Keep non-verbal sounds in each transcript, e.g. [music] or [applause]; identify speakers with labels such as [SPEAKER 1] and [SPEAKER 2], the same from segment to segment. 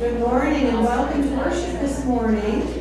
[SPEAKER 1] Good morning and welcome to worship this morning.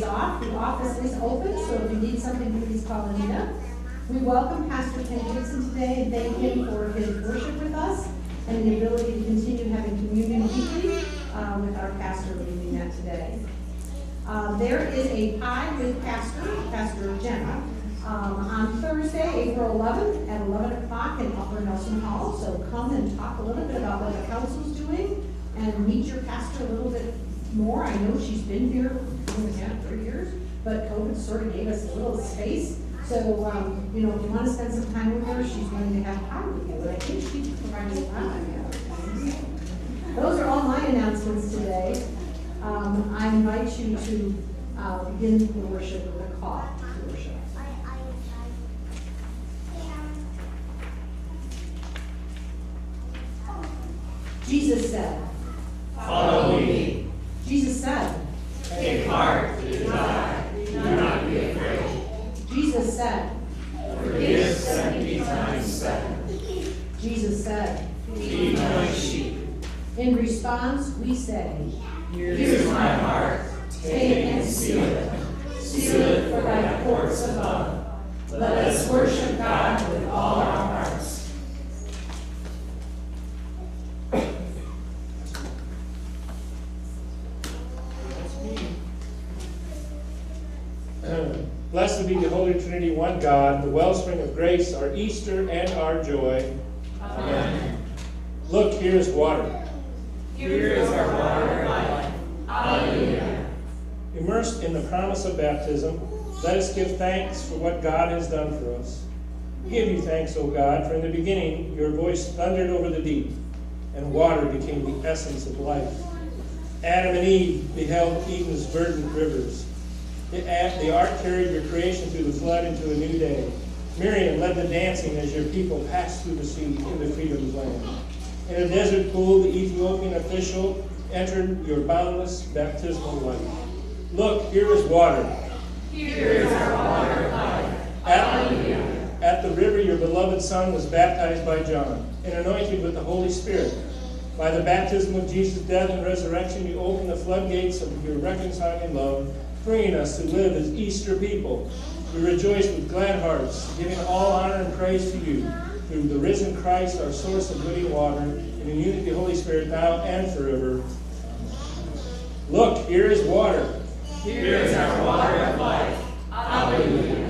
[SPEAKER 1] Off. The office is open, so if you need something, please call Anita. We welcome Pastor Ken Gibson today and thank him for his worship with us and the ability to continue having communion weekly uh, with our pastor leading that today. Uh, there is a pie with Pastor, Pastor Jenna, um, on Thursday, April 11th at 11 o'clock in Upper Nelson Hall. So come and talk a little bit about what the council's doing and meet your pastor a little bit more. I know she's been here two and a half, three years, but COVID sort of gave us a little space. So, um, you know, if you want to spend some time with her, she's going to have pie with you. But I think she provided a lot Those are all my announcements today. Um, I invite you to uh, begin the worship with a call to worship. Jesus said,
[SPEAKER 2] Follow me.
[SPEAKER 1] Jesus said,
[SPEAKER 2] Take heart to die. Do not be afraid.
[SPEAKER 1] Jesus said,
[SPEAKER 2] Forgive seventy times seven.
[SPEAKER 1] Jesus said.
[SPEAKER 2] Feed my sheep.
[SPEAKER 1] In response, we say,
[SPEAKER 2] Here's my heart. Take and seal it. Seal it for thy courts above. Let us worship God with all our hearts.
[SPEAKER 3] Uh, blessed be the Holy Trinity, one God, the wellspring of grace, our Easter and our joy.
[SPEAKER 2] Amen.
[SPEAKER 3] Look, here is water.
[SPEAKER 2] Here is our water of life. Hallelujah.
[SPEAKER 3] Immersed in the promise of baptism, let us give thanks for what God has done for us. Give you thanks, O God, for in the beginning your voice thundered over the deep, and water became the essence of life. Adam and Eve beheld Eden's verdant rivers. The ark carried your creation through the flood into a new day. Miriam led the dancing as your people passed through the sea into the freedom's land. In a desert pool, the Ethiopian official entered your boundless baptismal life. Look, here is water.
[SPEAKER 2] Here is our water life.
[SPEAKER 3] At the river, your beloved son was baptized by John and anointed with the Holy Spirit. By the baptism of Jesus' death and resurrection, you open the floodgates of your reconciling love freeing us to live as Easter people. We rejoice with glad hearts, giving all honor and praise to you, through the risen Christ, our source of living water, and in unity the Holy Spirit, now and forever. Look, here is water.
[SPEAKER 4] Here is our water of life.
[SPEAKER 5] Hallelujah.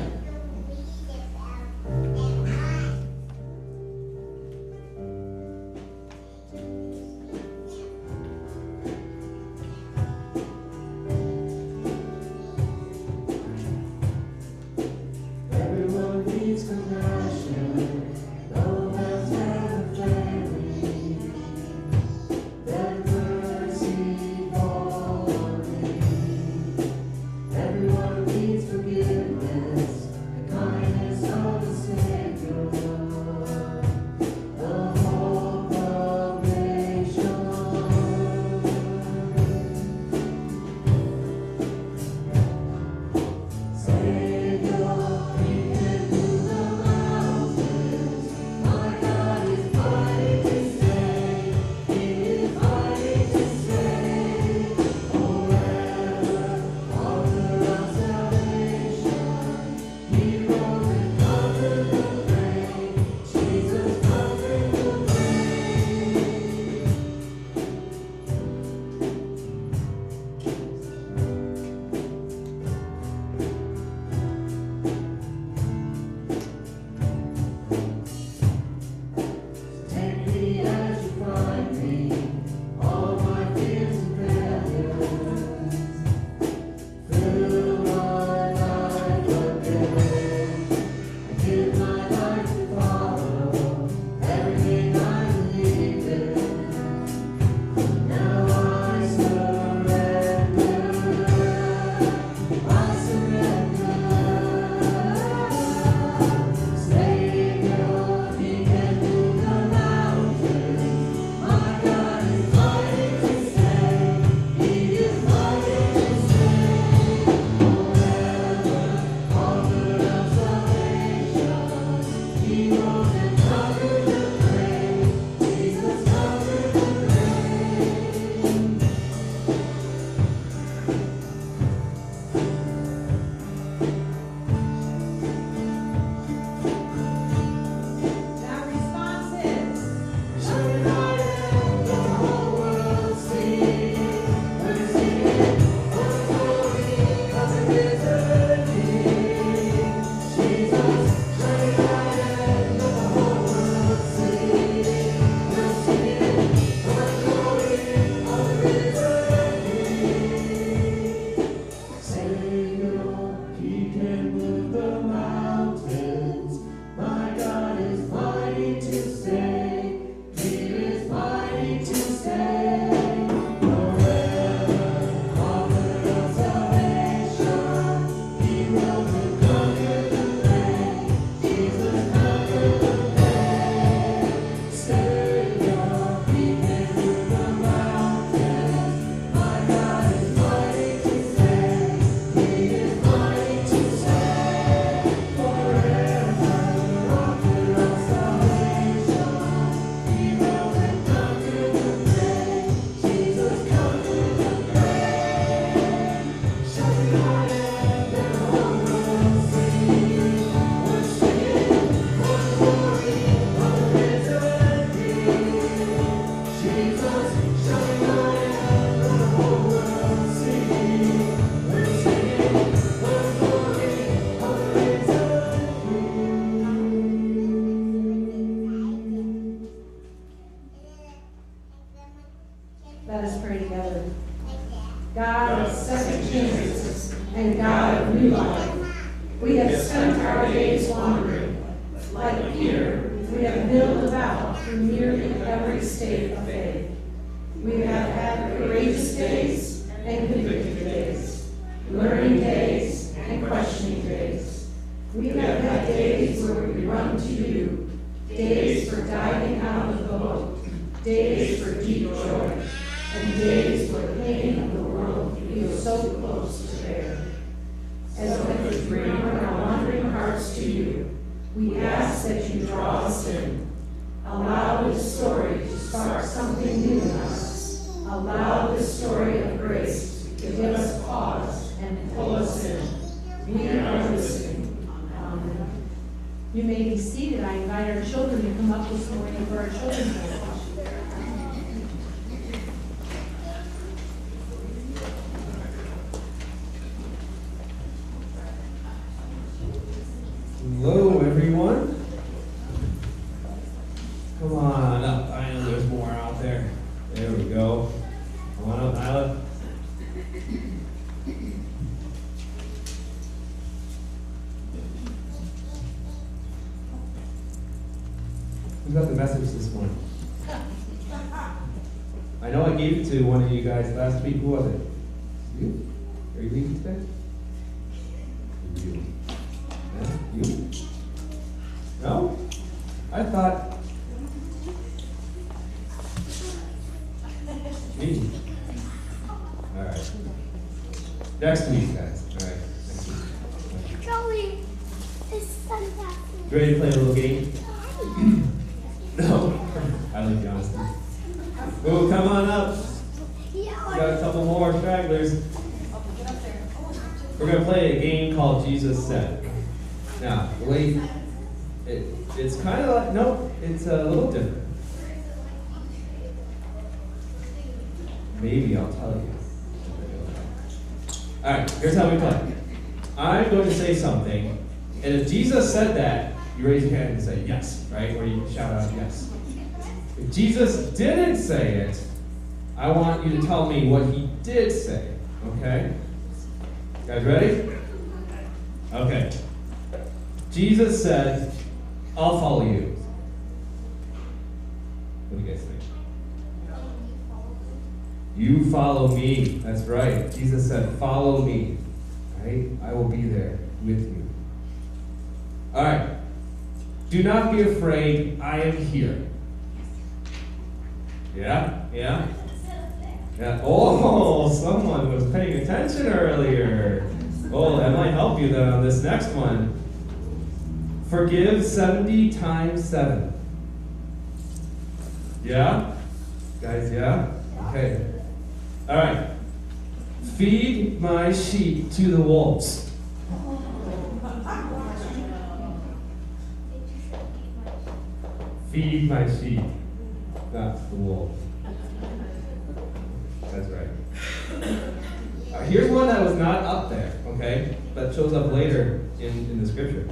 [SPEAKER 5] To
[SPEAKER 6] one of you guys last week. Was it? Me what he did say. Okay? Guys ready? Okay. Jesus said, I'll follow you. What do you guys think? You follow me. That's right. Jesus said, Follow me. Right? I will be there with you. All right. Do not be afraid. I am here. Yeah? Yeah? Yeah. Oh, someone was paying attention earlier. Oh, that might help you then on this next one. Forgive 70 times 7. Yeah? Guys, yeah? Okay. All right. Feed my sheep to the wolves. Feed my sheep, That's the wolves. That's right. Here's one that was not up there, okay? That shows up later in, in the scripture.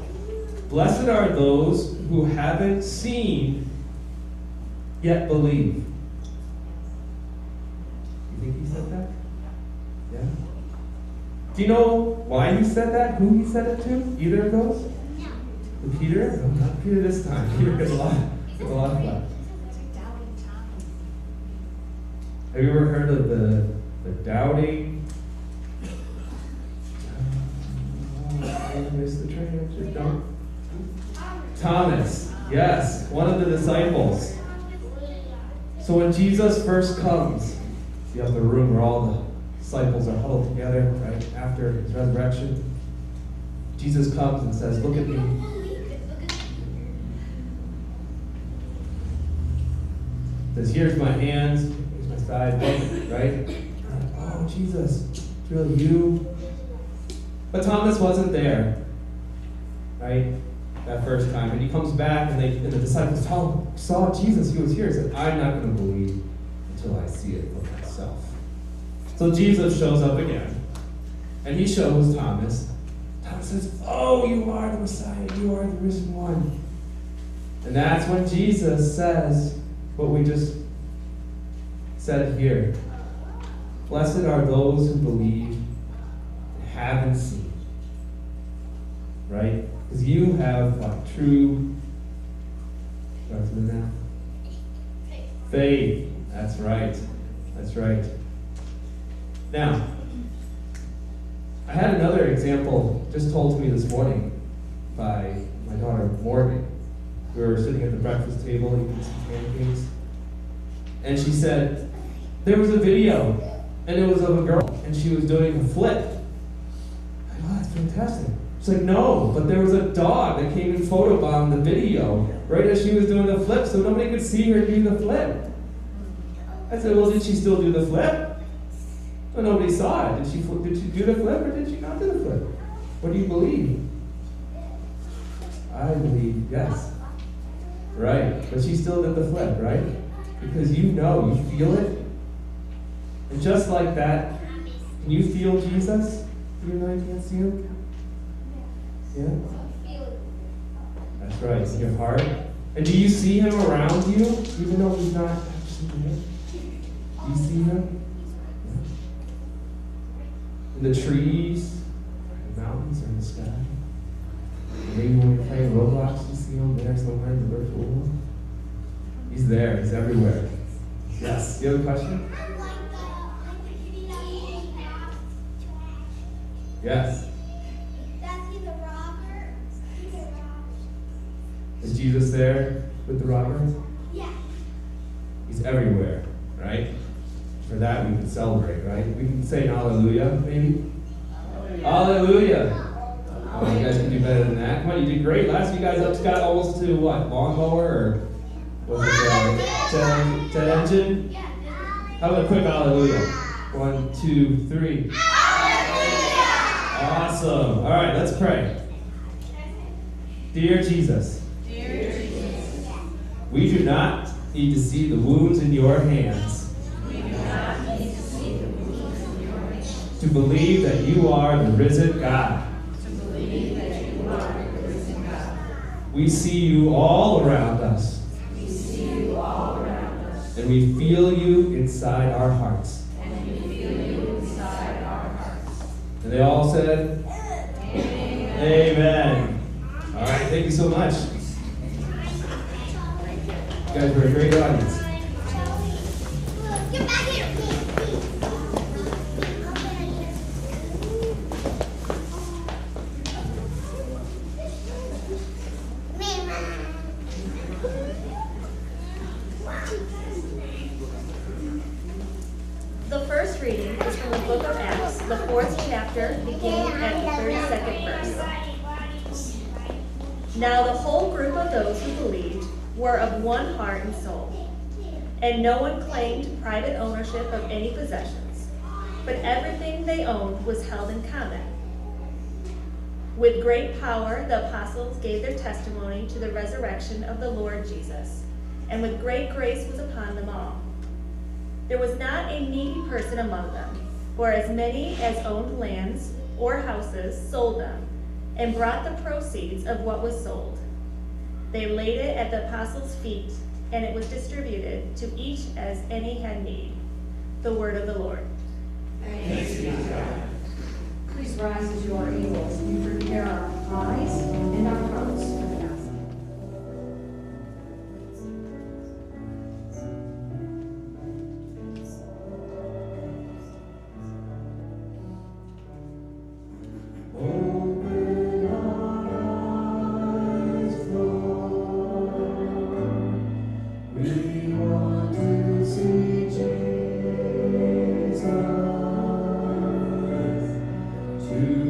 [SPEAKER 6] Blessed are those who haven't seen yet believe. You think he said that? Yeah. Do you know why he said that? Who he said it to? Either of those? To Peter? No, not Peter this time. [laughs] Peter gets a lot, gets a lot of. Have you ever heard of the, the doubting? The train. Thomas, yes, one of the disciples. So when Jesus first comes, you have the room where all the disciples are huddled together, right after his resurrection. Jesus comes and says, Look at me. Says, Here's my hands, here's my side, right? Oh, Jesus, it's really you. But Thomas wasn't there, right? That first time. And he comes back and, they, and the disciples him, saw Jesus, he was here. He said, I'm not going to believe until I see it for myself. So Jesus shows up again. And he shows Thomas. Thomas says, Oh, you are the Messiah. You are the risen one. And that's when Jesus says what we just said here. Blessed are those who believe and haven't seen. Right? Because you have what? True. Starts with an F. Faith. That's right. That's right. Now, I had another example just told to me this morning by my daughter Morgan. We were sitting at the breakfast table eating some pancakes, and she said there was a video, and it was of a girl, and she was doing a flip. I oh, that's fantastic. She's like, no, but there was a dog that came and photobombed the video right as she was doing the flip, so nobody could see her do the flip. I said, well, did she still do the flip? Well, nobody saw it. Did she, did she do the flip or did she not do the flip? What do you believe? I believe yes. Right, but she still did the flip, right? Because you know, you feel it. And just like that, can you feel Jesus? Even though you can't see him? Yeah? That's right, in your heart. And do you see him around you, even though he's not actually there? Do you see him? Yeah. In the trees, the mountains, or in the sky? Maybe when you're playing Roblox, you see him there somewhere in the virtual world. He's there, he's everywhere. Yes. You have a question? Yes. Is Jesus there with the robbers?
[SPEAKER 7] Yeah.
[SPEAKER 6] He's everywhere, right? For that we can celebrate, right? We can say hallelujah, maybe? Hallelujah. Oh, you guys can do better than that. Come on, you did great. Last you guys up got almost to what? Lawnmower or what was it uh, jet engine? How about a quick hallelujah? One, two, three. Hallelujah! Awesome. All right, let's pray. Dear Jesus, we do not need to see the wounds in your hands. To believe that you are the risen God. We see you all around us. And we feel you inside our hearts. And they all said, Amen. All right, thank you so much. You guys were a great audience.
[SPEAKER 7] Get back here.
[SPEAKER 2] The first reading is from the book of Acts, the fourth chapter, beginning at the thirty-second verse. Now the whole group of those who believed were of one heart and soul. And no one claimed private ownership of any possessions, but everything they owned was held in common. With great power, the apostles gave their testimony to the resurrection of the Lord Jesus, and with great grace was upon them all. There was not a needy person among them, for as many as owned lands or houses sold them, and brought the proceeds of what was sold. They laid it at the apostles' feet, and it was distributed to each as any had need. The word of the Lord.
[SPEAKER 1] Please rise as you are able as prepare our eyes and our hearts
[SPEAKER 6] to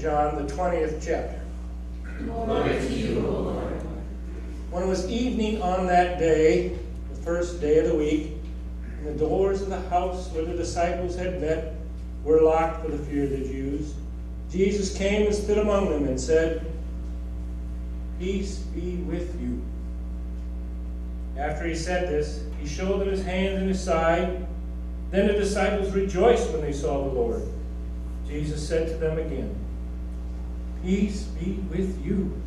[SPEAKER 3] John, the 20th chapter. When it was evening on that day, the first day of the week, and the doors of the house where the disciples had met were locked for the fear of the Jews, Jesus came and stood among them and said, Peace be with you. After he said this, he showed them his hands and his side. Then the disciples rejoiced when they saw the Lord. Jesus said to them again, Peace be with you.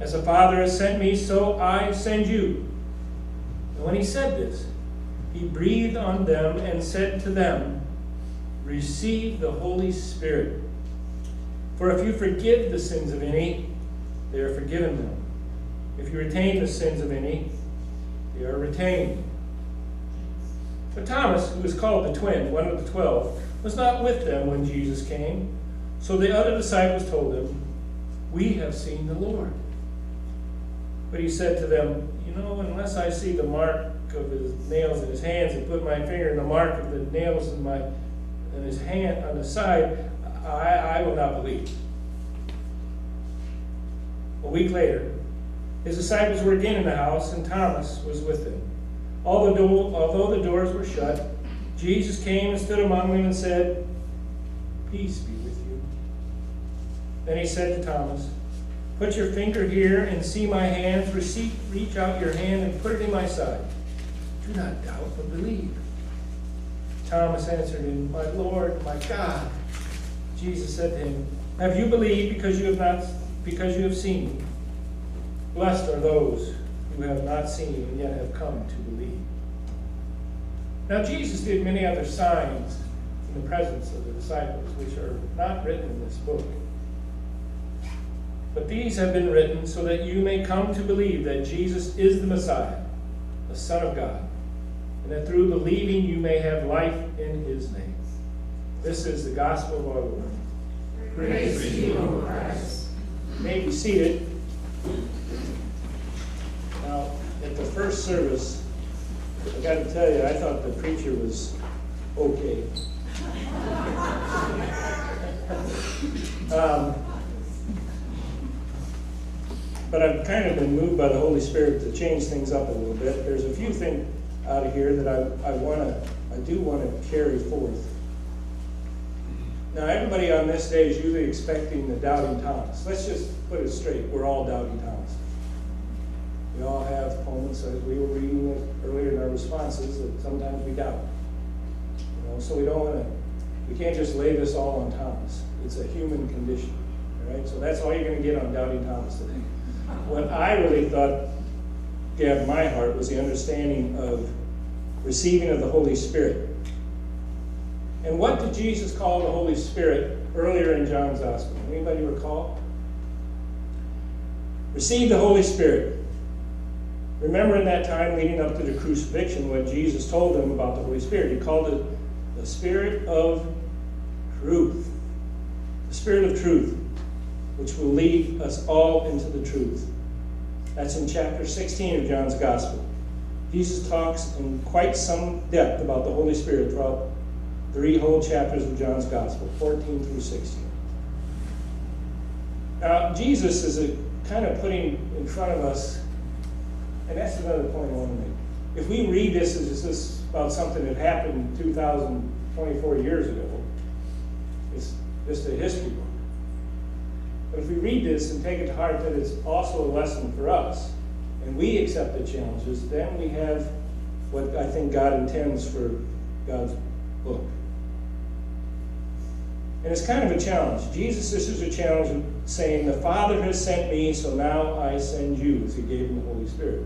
[SPEAKER 3] As the Father has sent me, so I send you. And when he said this, he breathed on them and said to them, Receive the Holy Spirit. For if you forgive the sins of any, they are forgiven them. If you retain the sins of any, they are retained. But Thomas, who was called the twin, one of the twelve, was not with them when Jesus came. So the other disciples told him, We have seen the Lord. But he said to them, You know, unless I see the mark of his nails in his hands and put my finger in the mark of the nails in my in his hand on the side, I, I will not believe. A week later, his disciples were again in the house, and Thomas was with them. Although, although the doors were shut, Jesus came and stood among them and said, Peace be with you. Then he said to Thomas, Put your finger here and see my hands. Receive, reach out your hand and put it in my side. Do not doubt, but believe. Thomas answered him, My Lord, my God. Jesus said to him, Have you believed because you have not because you have seen me? Blessed are those who have not seen and yet have come to believe. Now Jesus did many other signs in the presence of the disciples, which are not written in this book. But these have been written so that you may come to believe that Jesus is the Messiah, the Son of God, and that through believing you may have life in his name. This is the gospel of our Lord.
[SPEAKER 2] Praise to you, O Christ.
[SPEAKER 3] You may be seated. Now, at the first service, I got to tell you, I thought the preacher was okay. [laughs] um, but I've kind of been moved by the Holy Spirit to change things up a little bit. There's a few things out of here that I, I want to, I do want to carry forth. Now, everybody on this day is usually expecting the doubting Thomas. Let's just put it straight. We're all doubting Thomas. We all have moments, as we were reading earlier in our responses, that sometimes we doubt. You know, so we don't want to, we can't just lay this all on Thomas. It's a human condition. All right? So that's all you're going to get on doubting Thomas today. What I really thought grabbed my heart was the understanding of receiving of the Holy Spirit. And what did Jesus call the Holy Spirit earlier in John's Gospel? Anybody recall? Receive the Holy Spirit. Remember in that time leading up to the crucifixion what Jesus told them about the Holy Spirit. He called it the Spirit of truth. The Spirit of truth, which will lead us all into the truth. That's in chapter 16 of John's Gospel. Jesus talks in quite some depth about the Holy Spirit throughout three whole chapters of John's Gospel, 14 through 16. Now, Jesus is a, kind of putting in front of us, and that's another point I want to make. If we read this as this about something that happened 2,024 years ago, it's just a history book. But if we read this and take it to heart that it's also a lesson for us, and we accept the challenges, then we have what I think God intends for God's book. And it's kind of a challenge. Jesus, this is a challenge saying, The Father has sent me, so now I send you, as He gave him the Holy Spirit.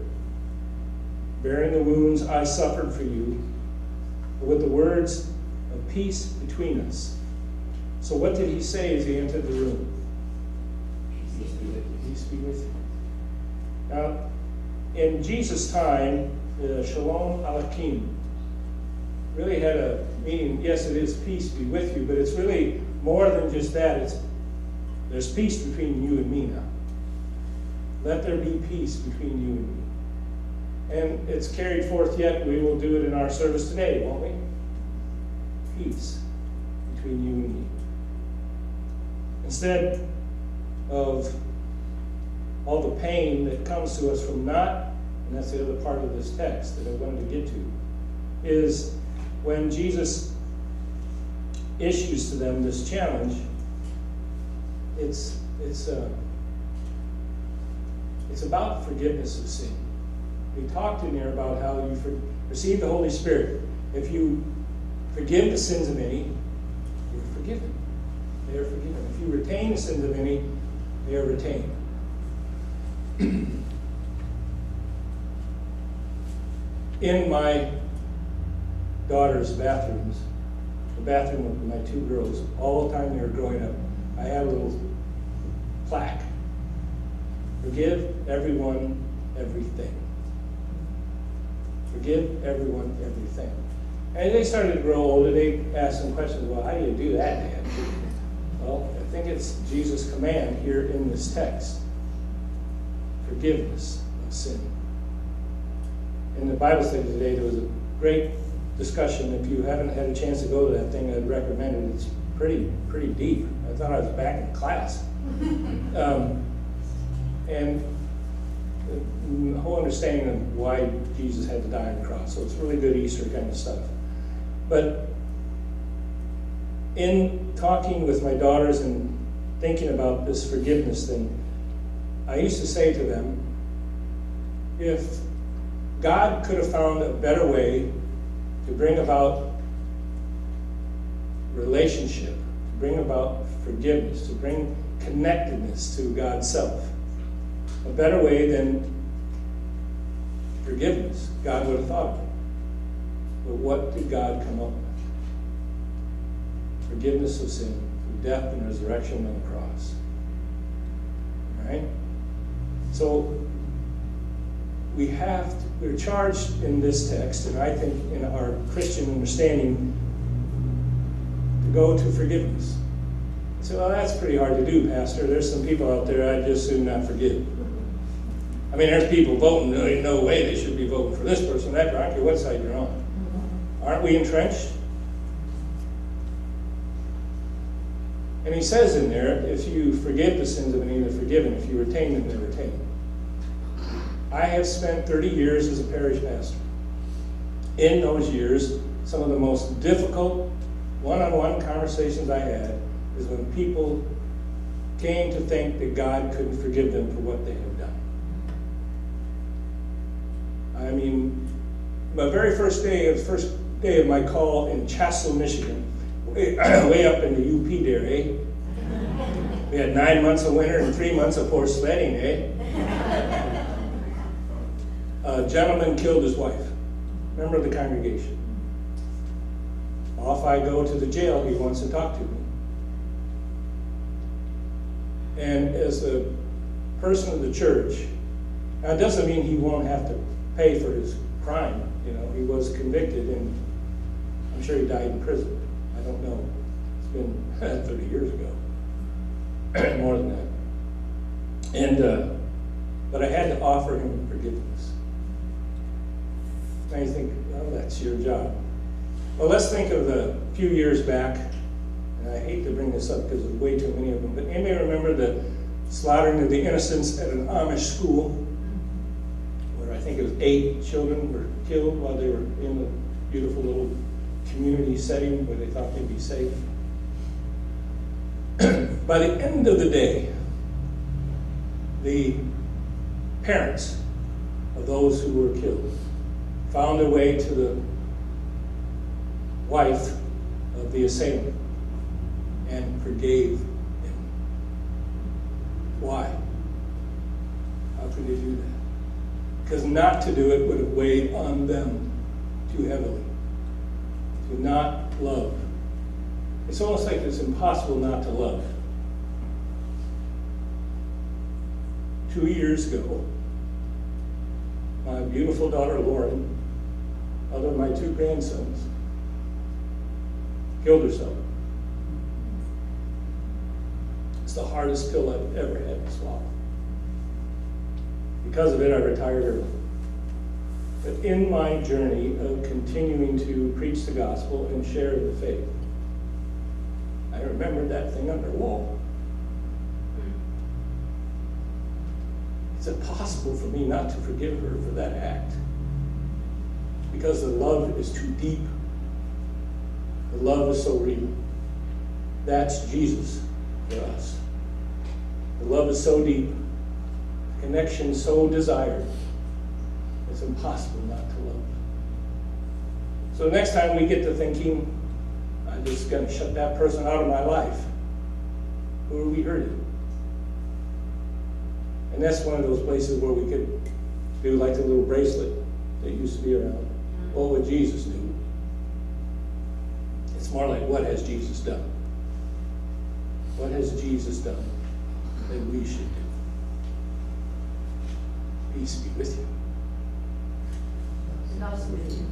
[SPEAKER 3] Bearing the wounds I suffered for you, with the words of peace between us. So, what did He say as He entered the room? Be with you. Now, in Jesus' time, the Shalom Aleichem really had a meaning. Yes, it is peace be with you, but it's really more than just that. It's there's peace between you and me now. Let there be peace between you and me. And it's carried forth yet. We will do it in our service today, won't we? Peace between you and me. Instead of all the pain that comes to us from not, and that's the other part of this text that I wanted to get to, is when Jesus issues to them this challenge, it's it's uh, it's about forgiveness of sin. We talked in there about how you for, receive the Holy Spirit. If you forgive the sins of any, you're forgiven. They are forgiven. If you retain the sins of any, they are retained. In my daughter's bathrooms, the bathroom of my two girls, all the time they were growing up, I had a little plaque. Forgive everyone everything. Forgive everyone everything. And they started to grow older, they asked some questions, well, how do you do that, Dad? Well, think it's Jesus' command here in this text. Forgiveness of sin. In the Bible study today, there was a great discussion. If you haven't had a chance to go to that thing, I'd recommend it. It's pretty, pretty deep. I thought I was back in class. [laughs] Um, and the whole understanding of why Jesus had to die on the cross. So it's really good Easter kind of stuff. But in talking with my daughters and thinking about this forgiveness thing, I used to say to them, if God could have found a better way to bring about relationship, to bring about forgiveness, to bring connectedness to God's self, a better way than forgiveness, God would have thought of it. But what did God come up with? Forgiveness of sin through death and resurrection on the cross. All right? So we have, to, we're charged in this text, and I think in our Christian understanding, to go to forgiveness. So, well, that's pretty hard to do, Pastor. There's some people out there I'd just soon not forgive. I mean, there's people voting, there's no way they should be voting for this person, that, I don't care what side you're on. Aren't we entrenched? And he says in there, if you forgive the sins of any, they're forgiven. If you retain them, they're retained. I have spent 30 years as a parish pastor. In those years, some of the most difficult one-on-one conversations I had is when people came to think that God couldn't forgive them for what they had done. I mean, my very first day, the first day of my call in Chasseau, Michigan, way, [clears throat] way up in the UP there, eh? We had nine months of winter and three months of poor sledding, eh? A gentleman killed his wife, member of the congregation. Off I go to the jail, he wants to talk to me. And as a person of the church, that doesn't mean he won't have to pay for his crime. You know, he was convicted and I'm sure he died in prison. I don't know. It's been [laughs] 30 years ago. [clears throat] More than that. And, uh, but I had to offer him forgiveness. Now you think, well, that's your job. Well, let's think of a few years back, and I hate to bring this up because there's way too many of them, but anybody remember the slaughtering of the innocents at an Amish school? Where I think it was eight children were killed while they were in a beautiful little community setting where they thought they'd be safe. [clears throat] By the end of the day, the parents of those who were killed found their way to the wife of the assailant and forgave him. Why? How could they do that? Because not to do it would have weighed on them too heavily. Not love. It's almost like it's impossible not to love. Two years ago, my beautiful daughter Lauren, other my two grandsons, killed herself. It's the hardest pill I've ever had to swallow. Because of it, I retired early. But in my journey of continuing to preach the gospel and share the faith, I remembered that thing under wall. It's impossible for me not to forgive her for that act. Because the love is too deep. The love is so real. That's Jesus for us. The love is so deep, the connection so desired, it's impossible not to love. them. So next time we get to thinking, I'm just gonna shut that person out of my life, who are we hurting? And that's one of those places where we could do like the little bracelet that used to be around. Mm-hmm. What would Jesus do? It's more like, what has Jesus done? What has Jesus done that we should do? Peace be with you.
[SPEAKER 2] And with you.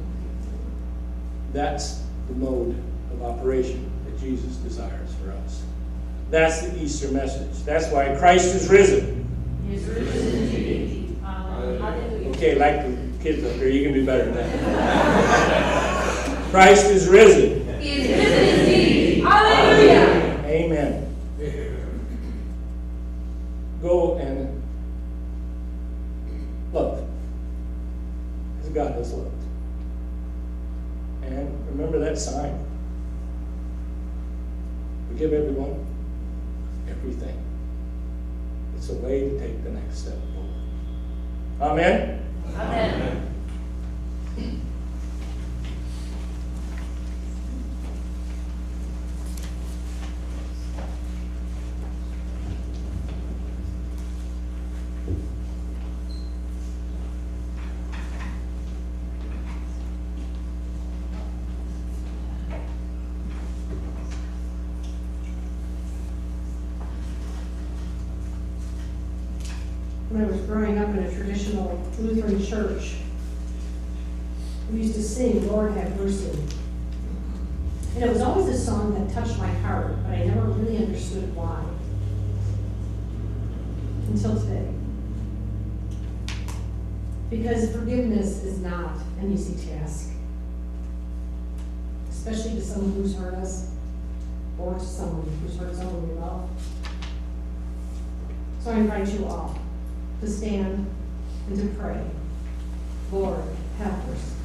[SPEAKER 3] That's the mode of operation that Jesus desires for us. That's the Easter message. That's why Christ is risen.
[SPEAKER 2] He is risen indeed.
[SPEAKER 3] Okay, like the kids up here, you can do better than that. [laughs] Christ is risen.
[SPEAKER 2] He is risen indeed. Hallelujah.
[SPEAKER 3] Amen. Go and love as God has loved. And remember that sign. Forgive everyone, everything. It's a way to take the next step forward. Amen.
[SPEAKER 2] Amen.
[SPEAKER 1] When I was growing up in a traditional Lutheran church, we used to sing, Lord have mercy. And it was always a song that touched my heart, but I never really understood why. Until today. Because forgiveness is not an easy task. Especially to someone who's hurt us, or to someone who's hurt someone we love. So I invite you all to stand and to pray. Lord, have mercy.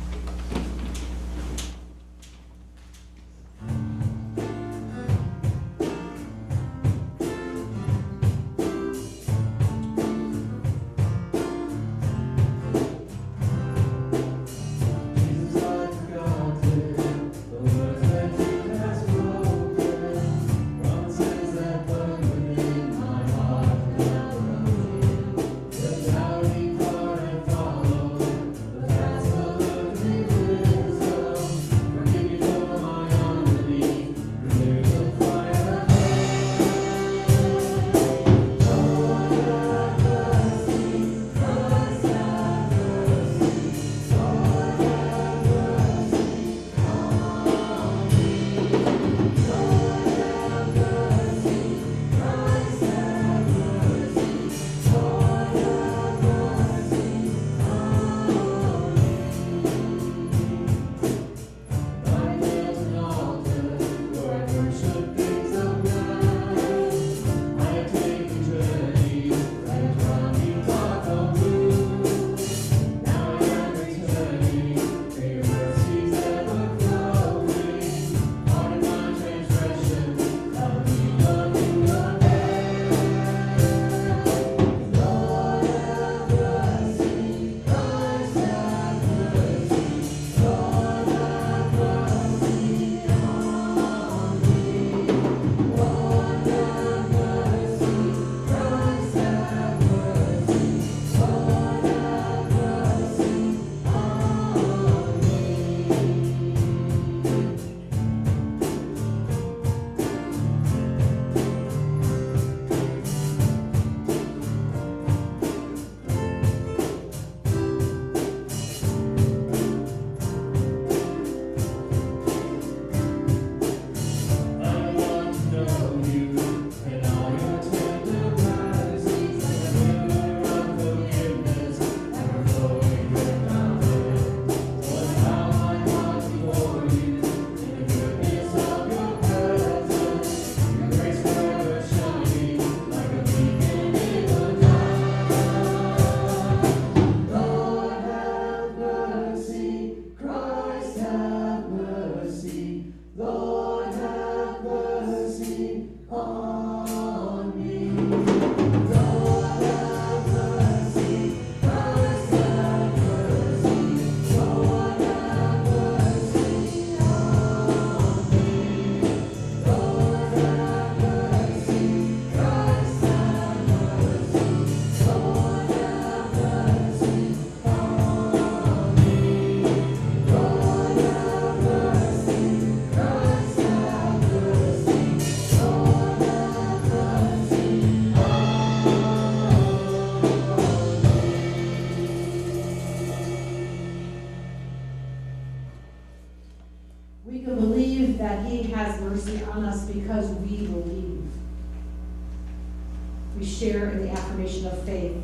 [SPEAKER 1] Share in the affirmation of faith.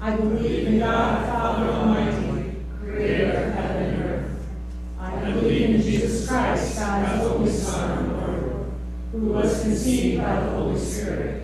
[SPEAKER 1] I believe in God, Father Almighty, creator of heaven and earth. I believe in Jesus Christ, God's only Son, Lord, who was conceived by the Holy Spirit,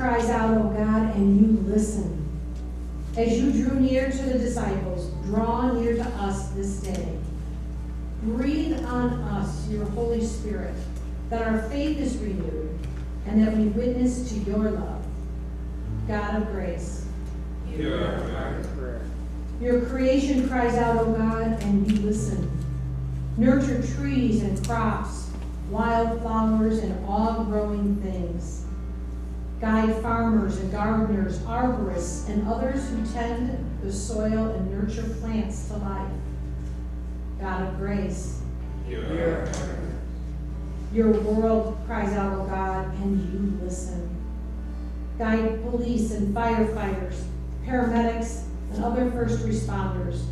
[SPEAKER 1] cries out, O God, and you listen. As you drew near to the disciples, draw near to us this day. Breathe on us your Holy Spirit, that our faith is renewed, and that we witness to your love. God of grace.
[SPEAKER 2] Hear our prayer.
[SPEAKER 1] Your creation cries out, O God, and you listen. Nurture trees and crops, wildflowers, and all growing things. Guide farmers and gardeners, arborists, and others who tend the soil and nurture plants to life. God of grace.
[SPEAKER 2] Hear.
[SPEAKER 1] Your world cries out, O God, and you listen. Guide police and firefighters, paramedics, and other first responders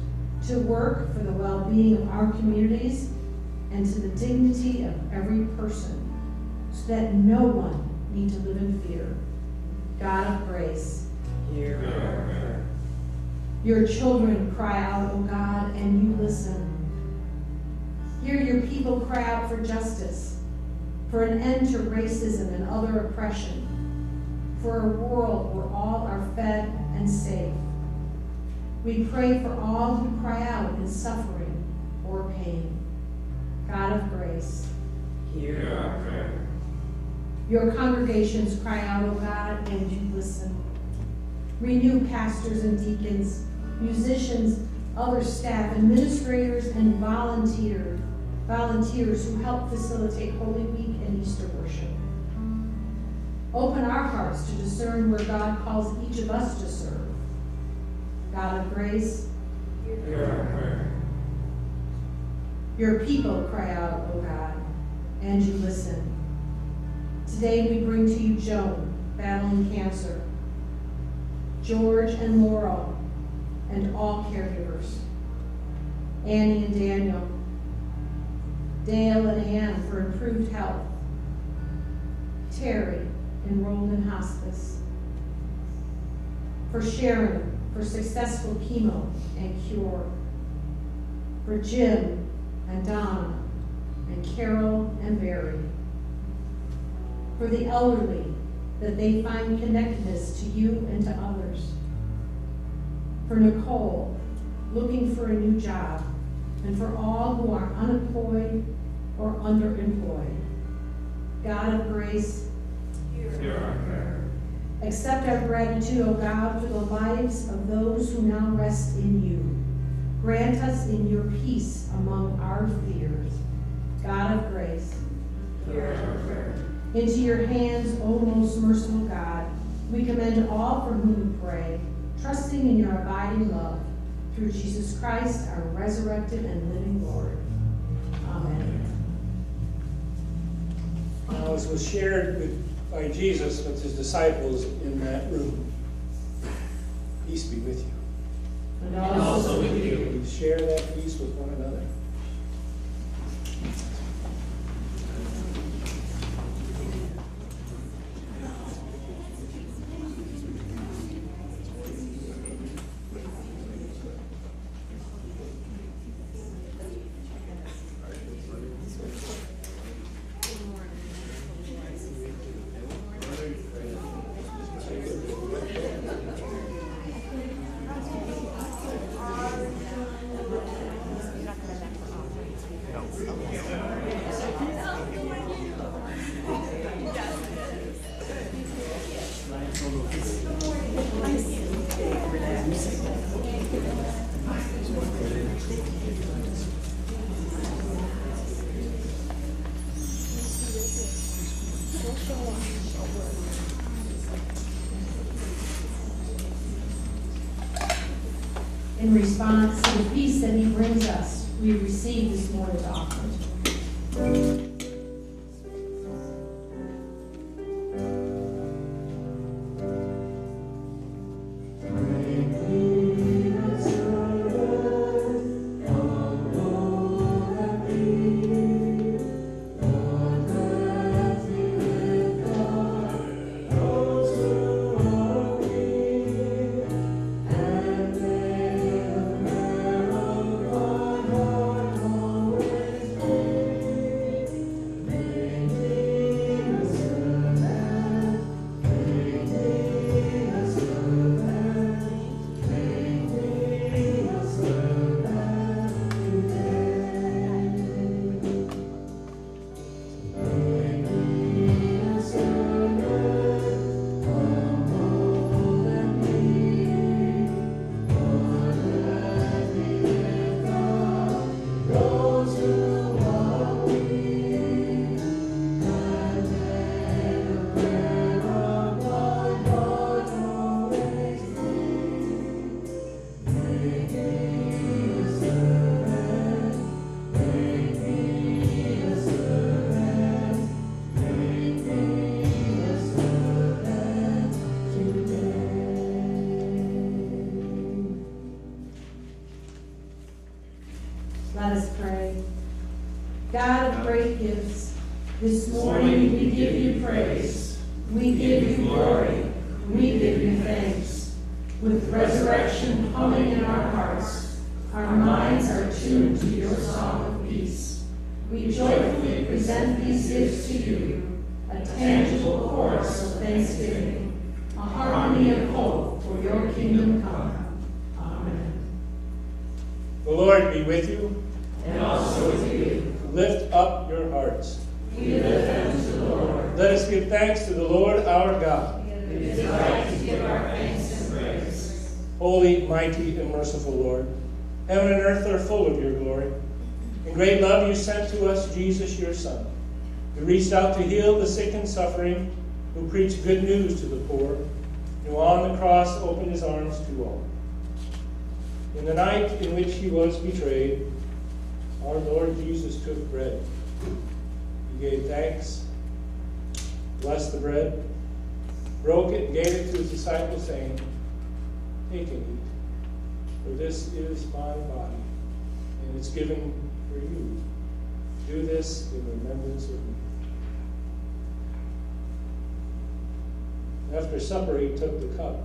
[SPEAKER 1] to work for the well-being of our communities and to the dignity of every person, so that no one need to live in fear. God of grace.
[SPEAKER 2] Hear our prayer.
[SPEAKER 1] Your children cry out, O God, and you listen. Hear your people cry out for justice, for an end to racism and other oppression, for a world where all are fed and safe. We pray for all who cry out in suffering or pain. God of grace.
[SPEAKER 2] Hear our prayer.
[SPEAKER 1] Your congregations cry out, O God, and you listen. Renew pastors and deacons, musicians, other staff, administrators, and volunteers, volunteers who help facilitate Holy Week and Easter worship. Open our hearts to discern where God calls each of us to serve. God of grace,
[SPEAKER 2] Hear our prayer.
[SPEAKER 1] your people cry out, O God, and you listen. Today we bring to you Joan, battling cancer, George and Laurel, and all caregivers, Annie and Daniel, Dale and Ann for improved health, Terry enrolled in hospice, for Sharon for successful chemo and cure, for Jim and Donna and Carol and Barry, for the elderly, that they find connectedness to you and to others. For Nicole, looking for a new job, and for all who are unemployed or underemployed. God of grace,
[SPEAKER 2] Hear our prayer.
[SPEAKER 1] accept our gratitude, O God, for the lives of those who now rest in you. Grant us in your peace among our fears. God of grace,
[SPEAKER 2] Hear our prayer.
[SPEAKER 1] Into your hands, O most merciful God, we commend all for whom we pray, trusting in your abiding love, through Jesus Christ, our resurrected and living Lord. Amen.
[SPEAKER 3] Now, as was shared with, by Jesus with his disciples in that room, peace be with you.
[SPEAKER 1] And
[SPEAKER 2] And also with you.
[SPEAKER 3] We share that peace with one another.
[SPEAKER 5] In response to the peace that he brings us, to
[SPEAKER 3] heal the sick and suffering, who preached good news to the poor, who on the cross opened his arms to all. In the night in which he was betrayed, our Lord Jesus took bread. He gave thanks, blessed the bread, broke it, and gave it to his disciples, saying, Take and eat, for this is my body, and it's given for you. Do this in remembrance of me. After supper, he took the cup.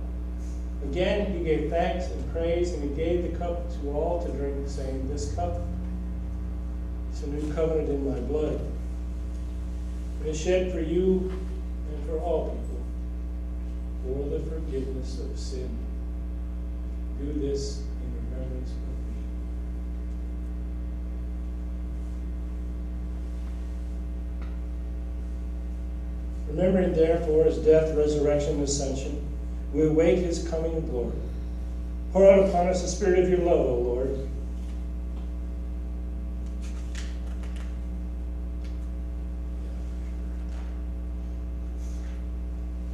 [SPEAKER 3] Again, he gave thanks and praise, and he gave the cup to all to drink, saying, This cup is a new covenant in my blood. It is shed for you and for all people for the forgiveness of sin. Do this in remembrance of me. Remembering therefore his death, resurrection, and ascension, we await his coming in glory. Pour out upon us the spirit of your love, O Lord.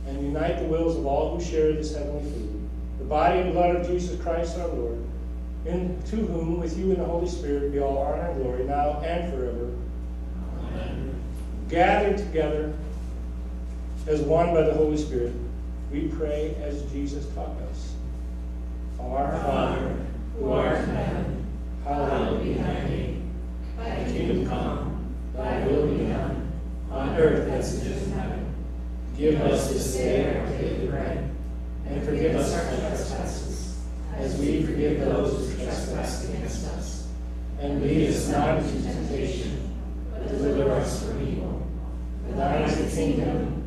[SPEAKER 3] And unite the wills of all who share this heavenly food, the body and blood of Jesus Christ our Lord, into whom, with you and the Holy Spirit, be all honor and glory, now and forever. Amen. Gathered together as one by the Holy Spirit, we pray as Jesus taught us. Our Father, who art in heaven, hallowed be thy name. Thy kingdom come, thy will be done, on earth as it is in heaven. Give us this day our daily bread, and forgive us our trespasses, as we forgive those who trespass against us. And lead us not into temptation, but deliver us from evil. For thine is the kingdom,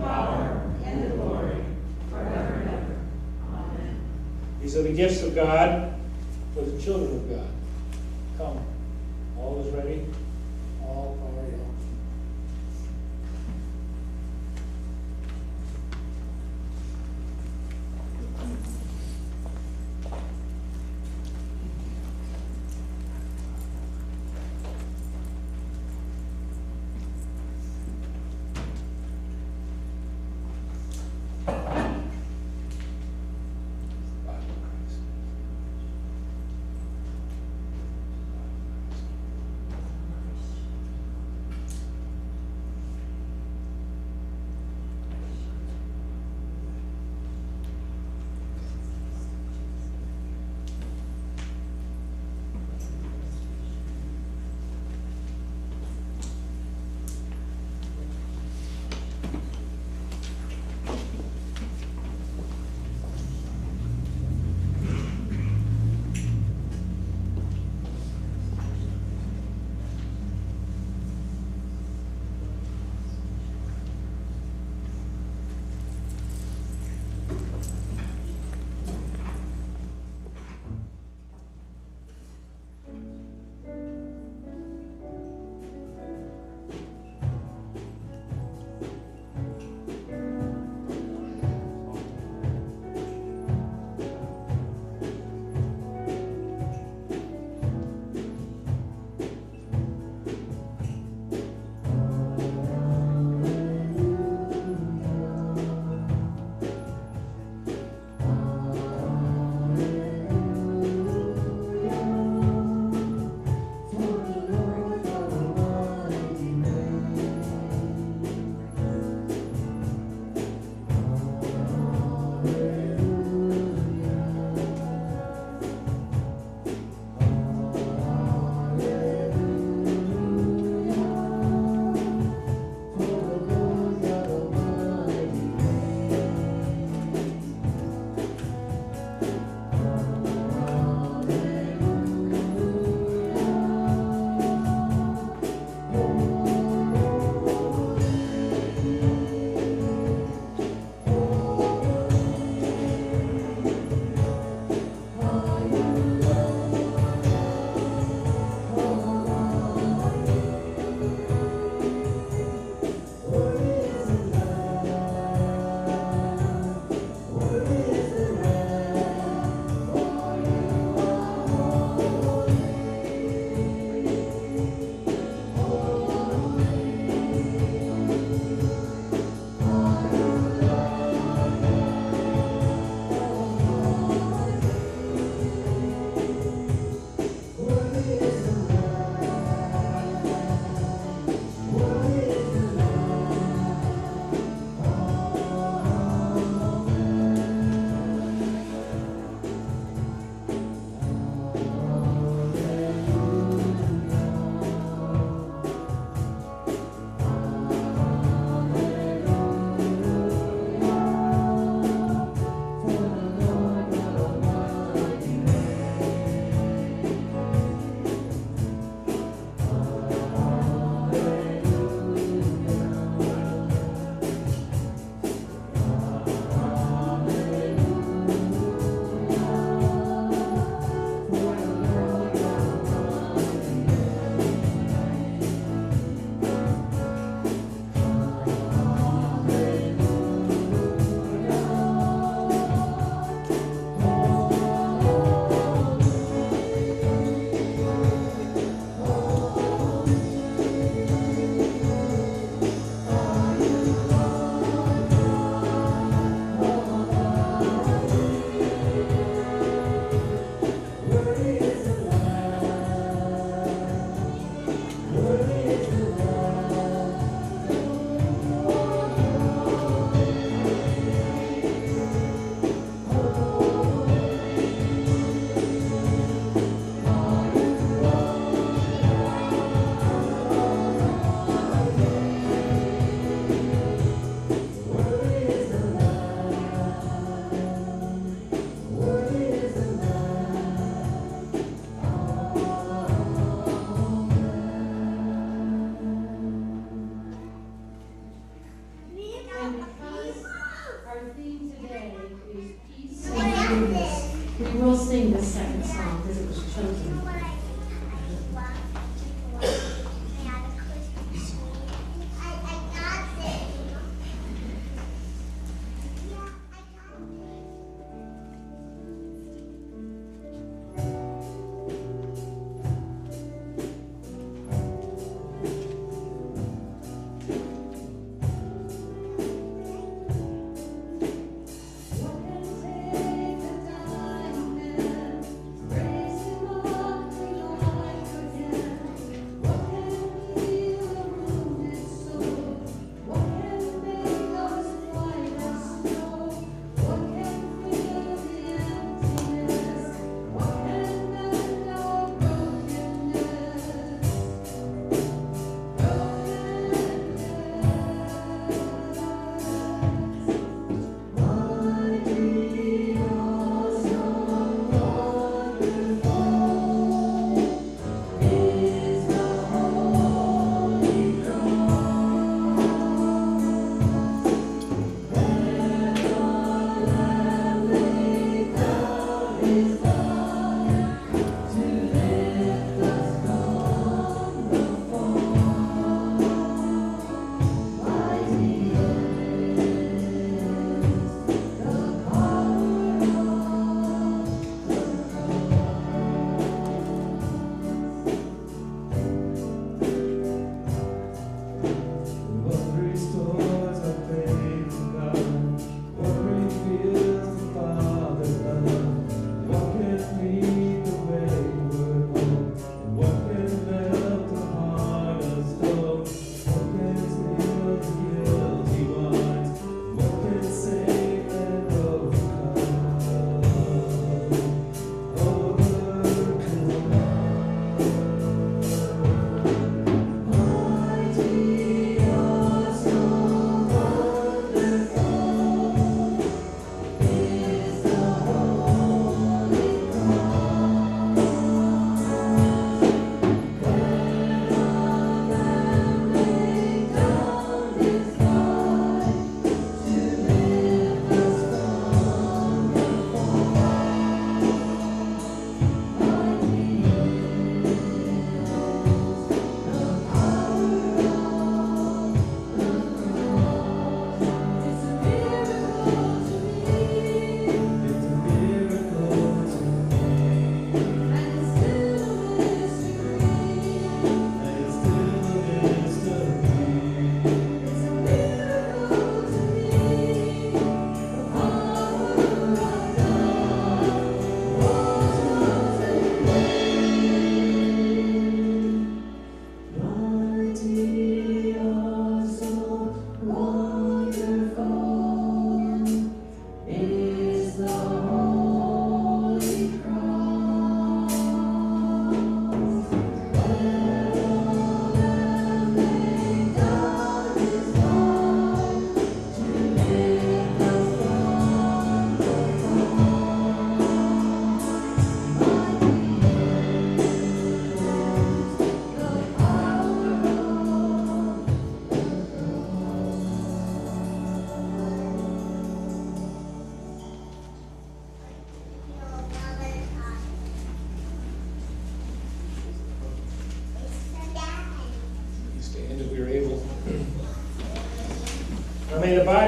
[SPEAKER 3] power, and the glory, forever and ever. Amen. These are the gifts of God for the children of God. Come. All is ready. All are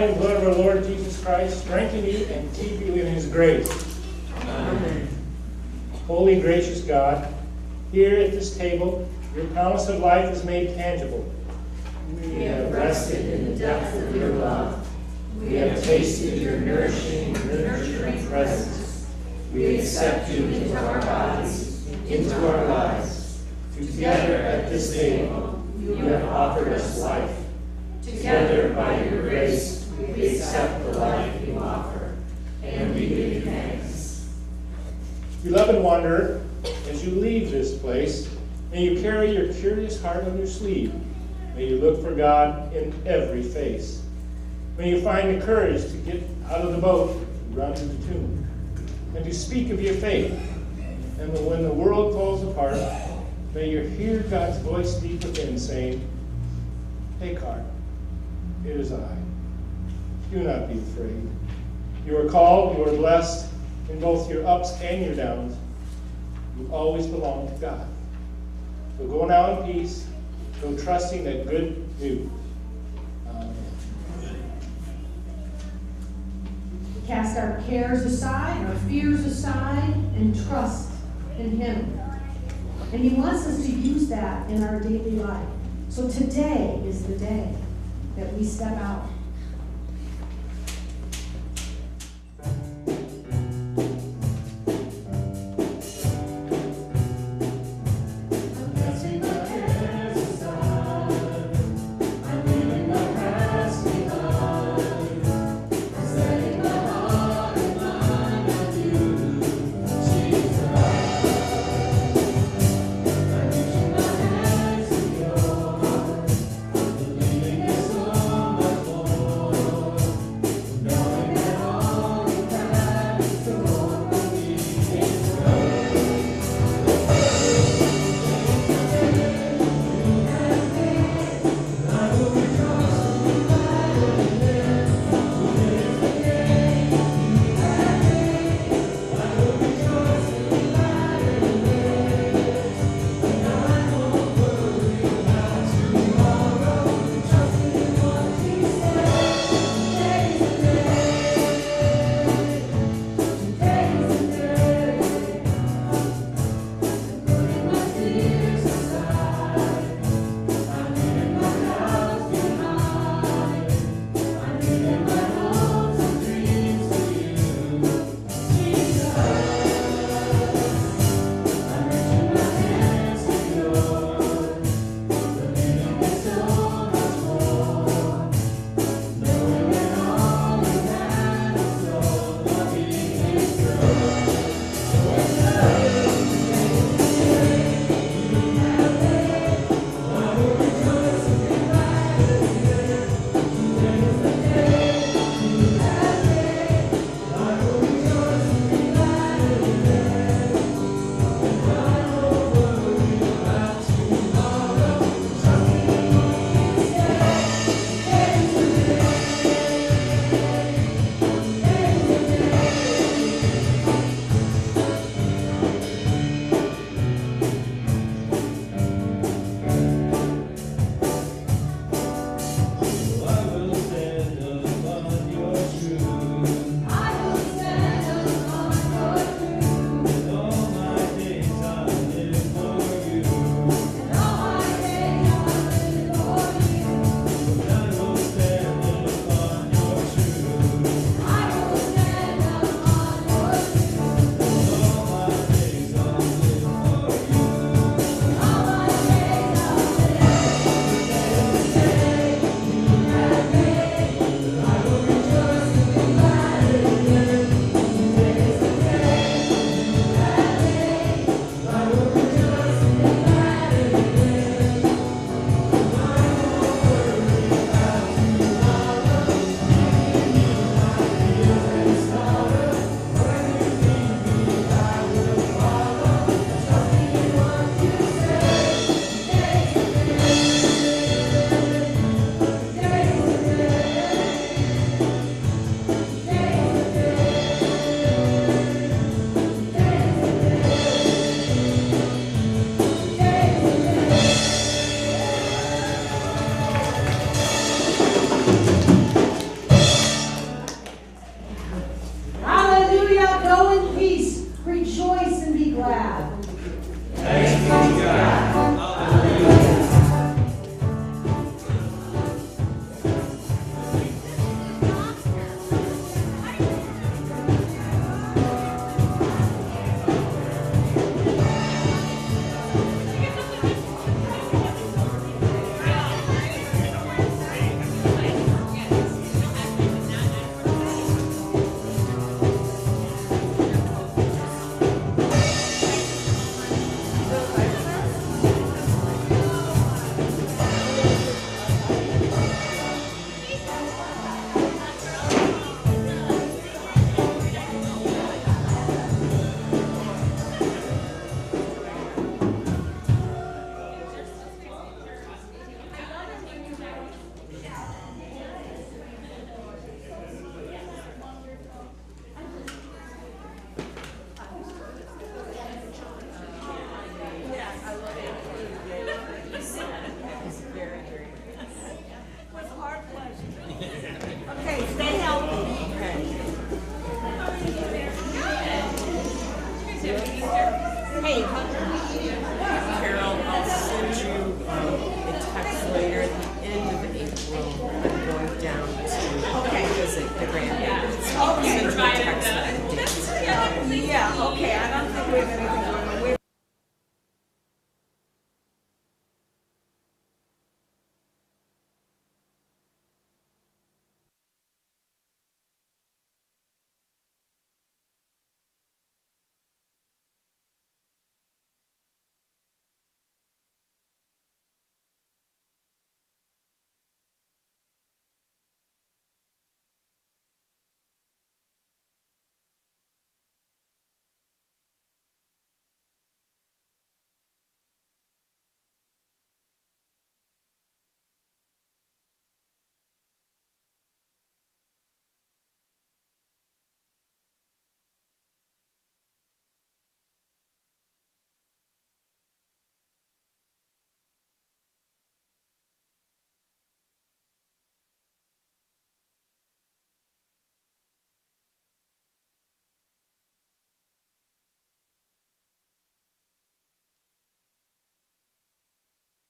[SPEAKER 1] and
[SPEAKER 3] blood of our Lord Jesus Christ strengthen you and keep you in his grace.
[SPEAKER 2] Amen.
[SPEAKER 3] Holy, gracious God, here at this table, your promise of life is made tangible. May you look for God in every face. May you find the courage to get out of the boat and run to the tomb, and to speak of your faith. And when the world falls apart, may you hear God's voice deep within saying, Take heart, it is I. Do not be afraid. You are called, you are blessed in both your ups and your downs. You always belong to God. So go now in peace. Go trusting that good news.
[SPEAKER 1] Cast our cares aside, our fears aside, and trust in Him. And He wants us to use that in our daily life. So today is the day that we step out